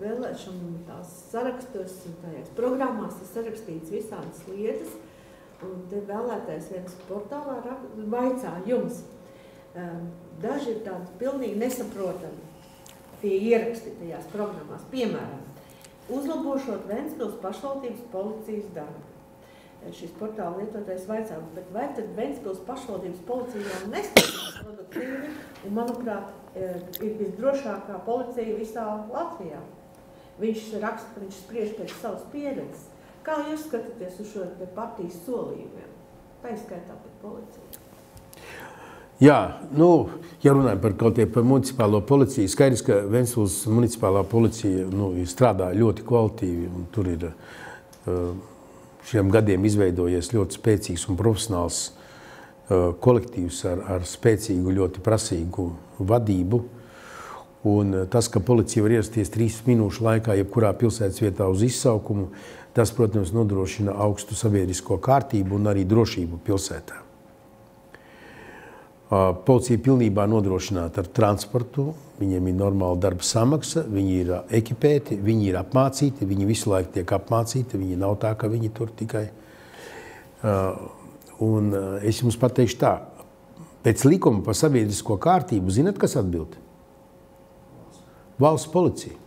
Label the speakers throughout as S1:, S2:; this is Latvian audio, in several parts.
S1: vēlēšanu tās sarakstos, tajās programmās ir sarakstīts visādas lietas, un te vēlētājs viens portālā vaicā jums. Um, Daži ir tādi pilnīgi nesaprotami, tie ieraksti tajās programmās, piemēram, uzlabošot Ventspils pašvaldības policijas darbu. Šis portāla lietotājs vaicā, bet vai tad Ventspils pašvaldības policija jau nestrādā produktīvi un, manuprāt, eh, ir visdrošākā policija visā Latvijā. Viņš raksta, ka viņš spriež pēc savas pieredzes. Kā jūs skatāties uz šo partijas solījumiem? Tā ir skaitā par policiju.
S2: Jā, nu, ja runājam par kaut kādiem par municipālo policiju, skaidrs, ka Ventspils municipālā policija nu, strādā ļoti kvalitīvi. un Tur ir uh, šiem gadiem izveidojies ļoti spēcīgs un profesionāls uh, kolektīvs ar, ar spēcīgu, ļoti prasīgu vadību. Un uh, tas, ka policija var ierasties trīs minūšu laikā, jebkurā pilsētas vietā uz izsaukumu, tas, protams, nodrošina augstu sabiedrisko kārtību un arī drošību pilsētā. Uh, Policija pilnībā nodrošināta ar transportu, viņiem ir normāla darba samaksa, viņi ir uh, ekipēti, viņi ir apmācīti, viņi visu laiku tiek apmācīti. Viņi nav tā, ka viņi tur tikai. Uh, Un es jums pateikšu tā, pēc likuma par sabiedrisko kārtību, zinat, kas atbild? Valsts policija.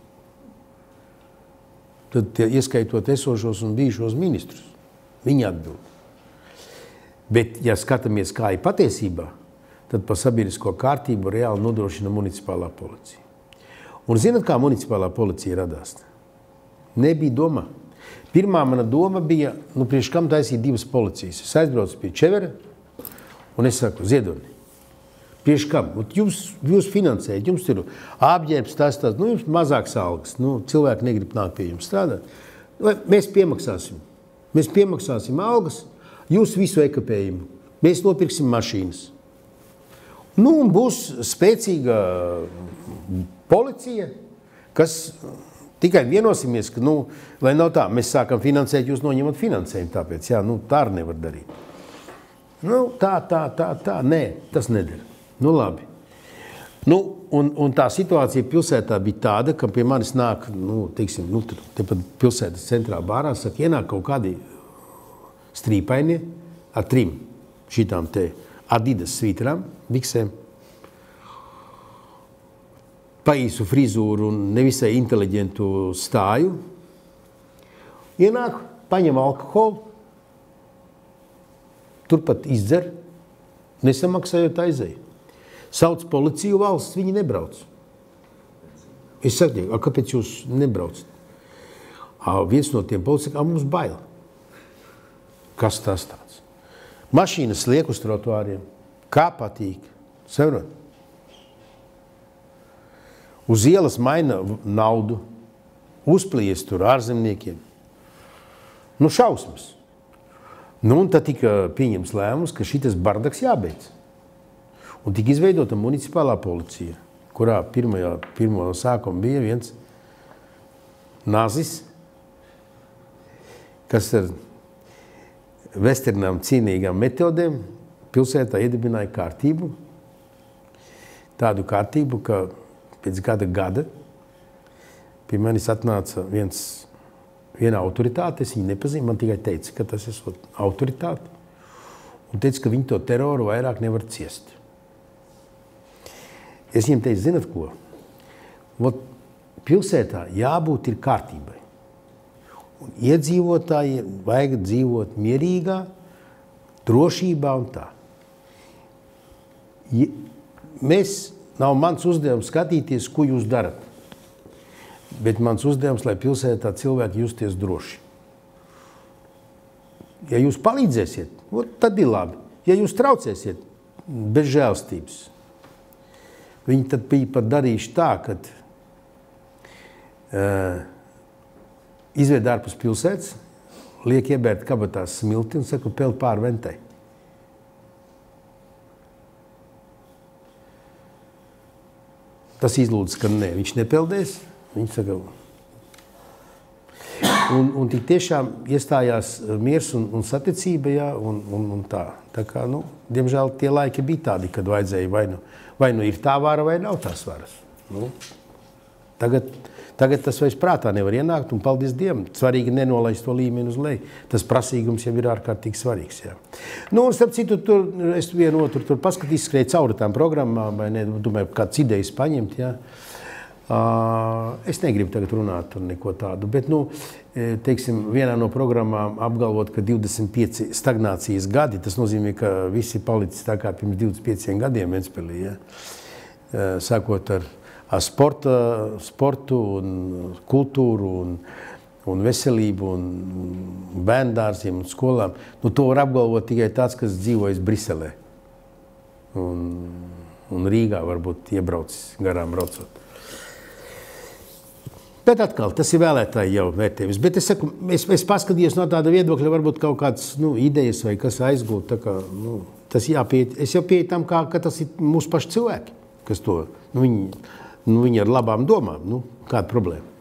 S2: Tad, tie, ieskaitot esošos un bijušos ministrus, viņi atbild. Bet, ja skatāmies, kā ir patiesībā, tad par sabiedrisko kārtību reāli nodrošina municipālā policija. Un zinat, kā municipālā policija radās? Nebija doma. Pirmā mana doma bija, nu, priekš kam taisīt divas policijas. Es aizbraucu pie Čevera un es saku, Ziedoni, priekš kam? Un Jūs, jūs finansējat, jums ir apģērbs, tas, tas, nu, jums mazāks algas. Nu, cilvēki negrib nākt pie jums strādāt. Mēs piemaksāsim. Mēs piemaksāsim algas, jūs visu ekipējumu. Mēs nopirksim mašīnas. Nu, būs spēcīga policija, kas tikai vienosimies, ka, nu, lai nav tā, mēs sākam finansēt, jūs noņemat finansējumu. Tāpēc, jā, nu, tā arī nevar darīt. Nu, tā, tā, tā, tā, nē, tas nedara. Nu, labi. Nu, un, un tā situācija pilsētā bija tāda, ka pie manis nāk, nu, teiksim, nu, tepat pilsētas centrā bārā, saka, ienāk kaut kādi strīpainie ar trim šitām te adidas svītrām, biksēm, paīsu frizūru un nevisai inteliģentu stāju. Ienāk, paņem alkoholu, turpat izdzer, nesamaksājot aizēju. Sauc policiju valsts, viņi nebrauc. Es saku, a, kāpēc jūs nebraucat? A, viens no tiem policistiem mums bail. Kas tas tāds? Mašīnas liek uz trotuāriem. Kā patīk? Saprot? Uz ielas maina naudu, uzplīst tur ārzemniekiem. Nu, šausmas. Nu, un tad tika pieņems lēmums, ka šis bardaks jābeidz. Un tika izveidota municipālā policija, kurā pirmajā, pirmo no sākuma bija viens nazis, kas ar westernām cīnīgām metodēm pilsētā iedibināja kārtību. Tādu kārtību, ka pēc gada gada pie manis atnāca viens, viena autoritāte, es viņu nepazinu, man tikai teica, ka tas ir autoritāte, un teica, ka viņi to teroru vairāk nevar ciest. Es viņiem teicu, zinat ko? Vot, pilsētā jābūt ir kārtībai. Un iedzīvotājiem vajag dzīvot mierīgā, drošībā un tā. Ja, mēs, nav mans uzdevums skatīties, ko jūs darat. Bet mans uzdevums, lai pilsētā cilvēki justies droši. Ja jūs palīdzēsiet, tad ir labi. Ja jūs traucēsiet, bez žēlstības, viņi tad bija pat darījuši tā, ka uh, izved ārpus pilsētas, liek iebērt kabatās smilti un saka, peld pār ventei. Tas izlūdz, ka nē, viņš nepeldēs. Viņš saka, un, un tik tiešām iestājās miers un, un saticība, jā, un, un, un tā. Tā kā, nu, diemžēl tie laiki bija tādi, kad vajadzēja vai nu, vai nu ir tā vara, vai nav tās varas. Nu, tagad, Tagad tas vairs prātā nevar ienākt, un paldies Dievam. Svarīgi nenolaist to līmeni uz leju. Tas prasīgums jau ir ārkārtīgi svarīgs. Jā. Nu, un, starp citu, tur es vienu otru tur paskatīju, skrēju cauri tām programmām, vai ne, domāju, kādas idejas paņemt. Jā. Uh, es negribu tagad runāt par neko tādu, bet nu, teiksim, vienā no programmām apgalvot, ka 25 stagnācijas gadi, tas nozīmē, ka visi palicis tā kā pirms 25 gadiem Ventspēlī. Ja? Sākot ar, ar sporta, sportu, un kultūru un, un veselību, un, un bērndārziem un skolām. Nu, to var apgalvot tikai tāds, kas dzīvojas Briselē un, un Rīgā varbūt iebraucis garām braucot. Bet atkal, tas ir vēlētāji jau vērtējums. Bet es, saku, es, es paskatījos no tāda viedokļa, varbūt kaut kādas nu, idejas vai kas aizgūt. Kā, nu, tas jāpiet, es jau pieeju tam, kā, ka tas ir mūsu paši cilvēki, kas to, nu, viņi, nu, viņi ar labām domām, nu, kāda problēma.